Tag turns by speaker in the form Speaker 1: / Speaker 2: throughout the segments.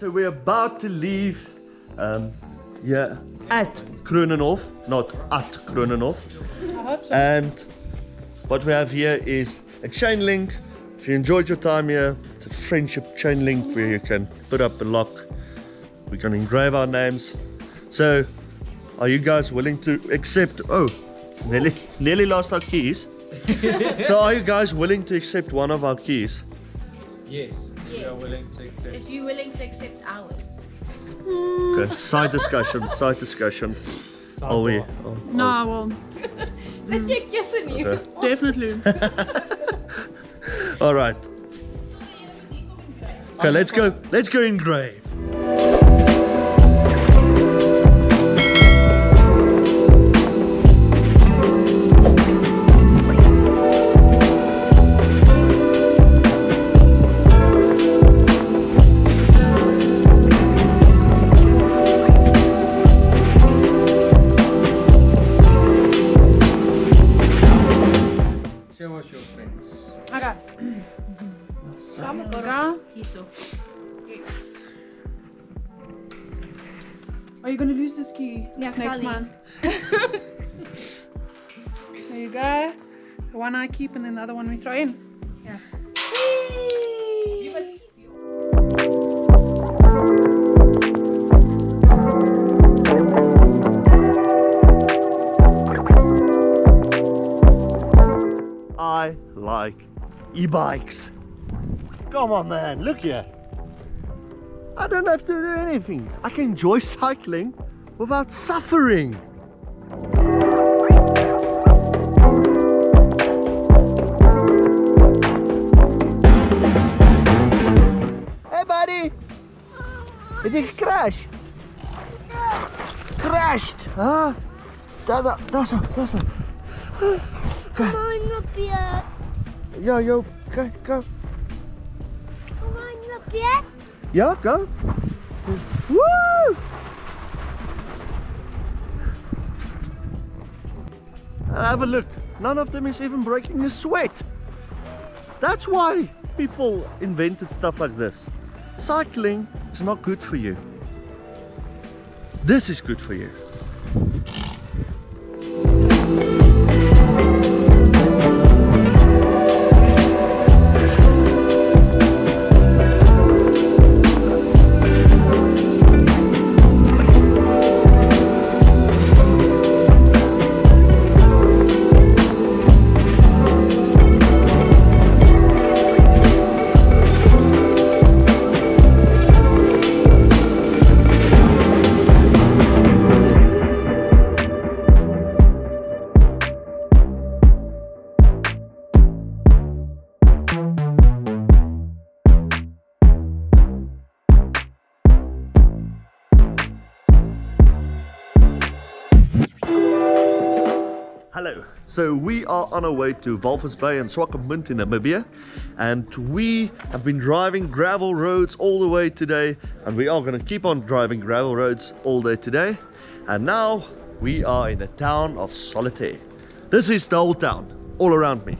Speaker 1: So we're about to leave um, here at Kronenhof, not at Kronenhof.
Speaker 2: I hope so.
Speaker 1: And what we have here is a chain link. If you enjoyed your time here, it's a friendship chain link where you can put up a lock. We can engrave our names. So, are you guys willing to accept? Oh, nearly, nearly lost our keys. so, are you guys willing to accept one of our keys?
Speaker 3: Yes, we are willing to accept.
Speaker 2: If you're willing to accept ours.
Speaker 1: Okay, side discussion, side discussion. Are we?
Speaker 3: Sidebar.
Speaker 1: Oh, oh,
Speaker 4: No, I will.
Speaker 2: Zet jy kies in hier?
Speaker 1: Okay.
Speaker 4: Definitely.
Speaker 1: oh, all right. Okay, let's go. Let's go engrave.
Speaker 3: Show
Speaker 2: Saam met
Speaker 4: Go.
Speaker 2: hierso.
Speaker 4: Yes. Are you gonna lose this key
Speaker 2: Ja, ek
Speaker 4: next
Speaker 2: sal nie.
Speaker 4: month? there you go. The one I keep and then the other one we throw in.
Speaker 2: Ja.
Speaker 4: You must keep
Speaker 1: I like e-bikes. Come on, man, look here. I don't have to do anything. I can enjoy cycling without suffering. Hey, buddy. Did you crash? Crashed. Huh? That's a, that's a, that's a.
Speaker 5: Kom op je.
Speaker 1: Yo, yo, go, go.
Speaker 5: Op.
Speaker 1: Yeah, go. Woo! Uh, have a look. None of them is even breaking a sweat. That's why people invented stuff like this. Cycling is not good for you. This is good for you. So we are on our way to Walvis Bay and Swakopmund in Namibia. And we have been driving gravel roads all the way today. And we are going to keep on driving gravel roads all day today. And now we are in the town of Solitaire. This is the whole town all around me.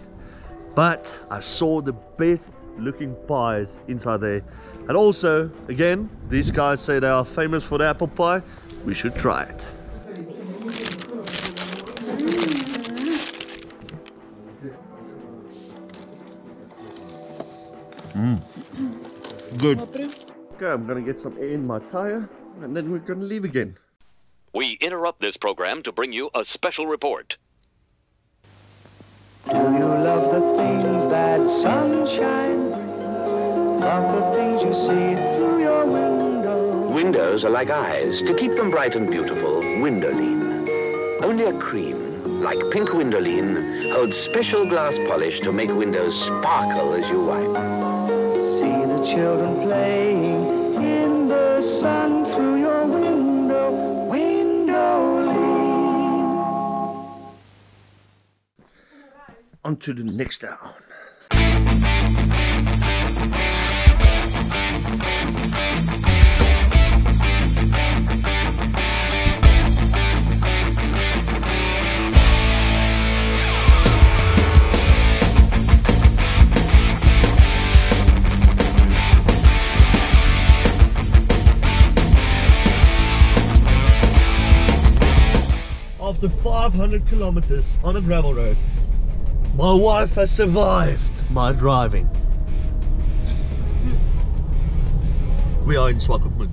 Speaker 1: But I saw the best looking pies inside there. And also again these guys say they are famous for the apple pie. We should try it good okay I'm gonna get some air in my tire and then we're gonna leave again
Speaker 6: We interrupt this program to bring you a special report.
Speaker 7: Do you love the things that sunshine brings? Love the things you see through your window?
Speaker 8: Windows are like eyes. To keep them bright and beautiful, Windolene. Only a cream, like pink Windolene, holds special glass polish to make windows sparkle as you wipe
Speaker 7: children playing in the sun through your window, Windolene.
Speaker 1: On to the next down. After 500 kilometers on a gravel road, my wife has survived my driving. Hmm. We are in Swakopmund.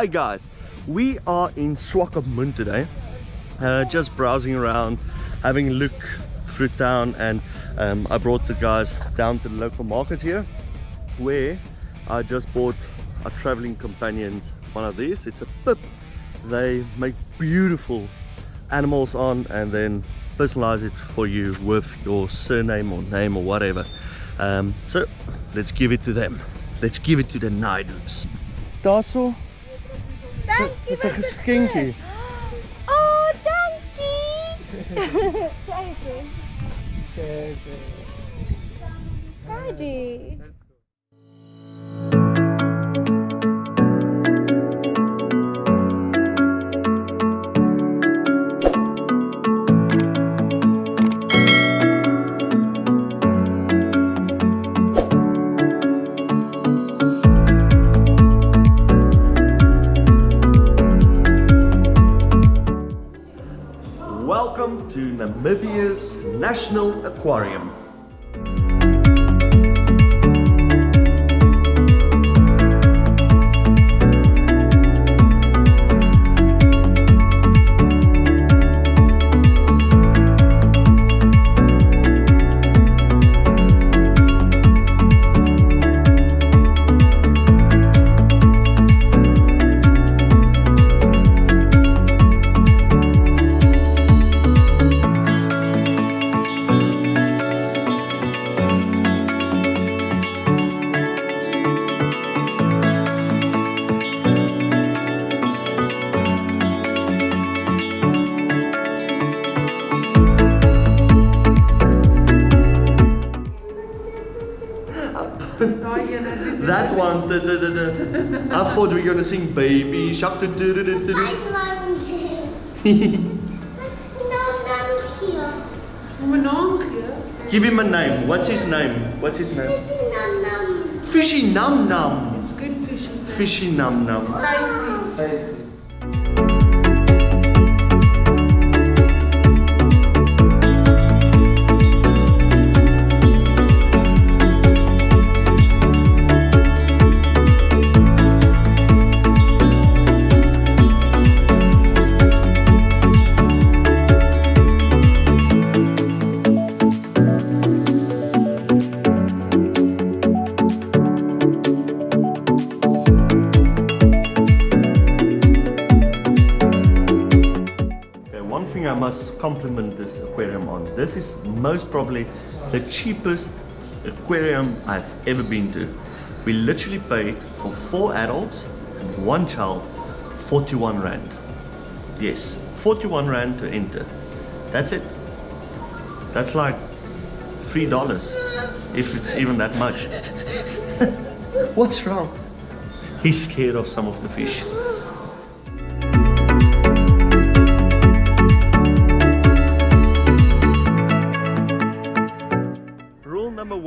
Speaker 1: Hi guys, we are in Swakopmund today. Uh, just browsing around, having a look through town and um, I brought the guys down to the local market here where I just bought a traveling companion one of these. It's a pip. They make beautiful animals on and then personalize it for you with your surname or name or whatever. Um, so let's give it to them. Let's give it to the Naidus. Daarso
Speaker 5: Dankie.
Speaker 1: Is een geschenkje.
Speaker 5: Oh, dankie. Kijk eens.
Speaker 1: Kijk eens. Daddy. To Namibia's National Aquarium. That one, the, the, the, the, I thought we were gonna sing Baby Shark.
Speaker 5: dankie.
Speaker 4: Om een naam gee.
Speaker 1: Give him a name. What's his name? What's his name?
Speaker 5: Fishy Nam nam.
Speaker 1: Fishy Num Num.
Speaker 4: It's good fish, he said.
Speaker 1: Fishy Num Num.
Speaker 4: Tasty.
Speaker 3: Tasty.
Speaker 1: Most probably the cheapest aquarium I've ever been to. We literally paid for four adults and one child 41 rand. Yes, 41 rand to enter. That's it. That's like three dollars, if it's even that much. What's wrong? He's scared of some of the fish.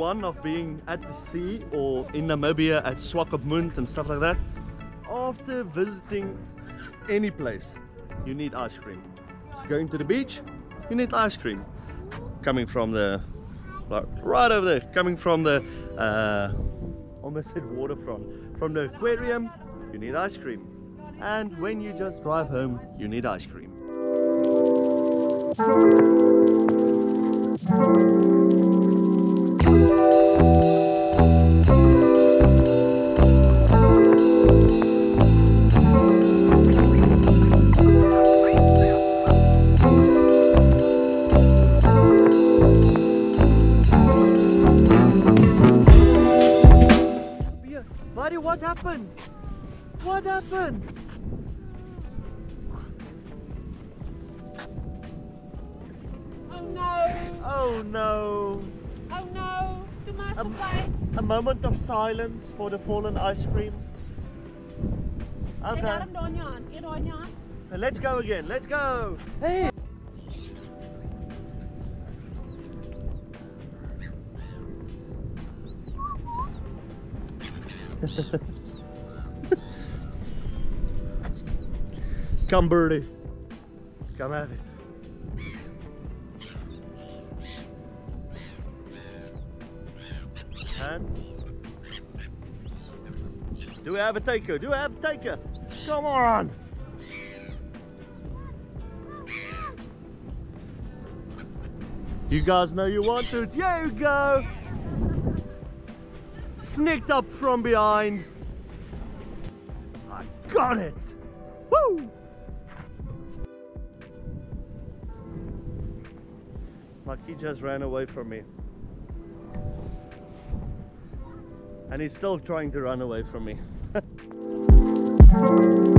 Speaker 1: One of being at the sea or in Namibia at Swakopmund and stuff like that. After visiting any place, you need ice cream. So going to the beach, you need ice cream. Coming from the like, right over there, coming from the uh, almost said waterfront. From the aquarium, you need ice cream. And when you just drive home, you need ice cream. What happened? What happened?
Speaker 2: Oh no.
Speaker 1: Oh no.
Speaker 2: Oh no. Doe maar
Speaker 1: Um,
Speaker 2: supply.
Speaker 1: A moment of silence for the fallen ice cream. Okay,
Speaker 2: daarom doen je aan. Hier doen je aan.
Speaker 1: let's go again. Let's go. Hey. Come birdie. Come have it. And do we have a taker? Do we have a taker? Come on! You guys know you want to. Here you go! Sneaked up from behind. I got it! Woo! Maki just ran away from me. And he's still trying to run away from me.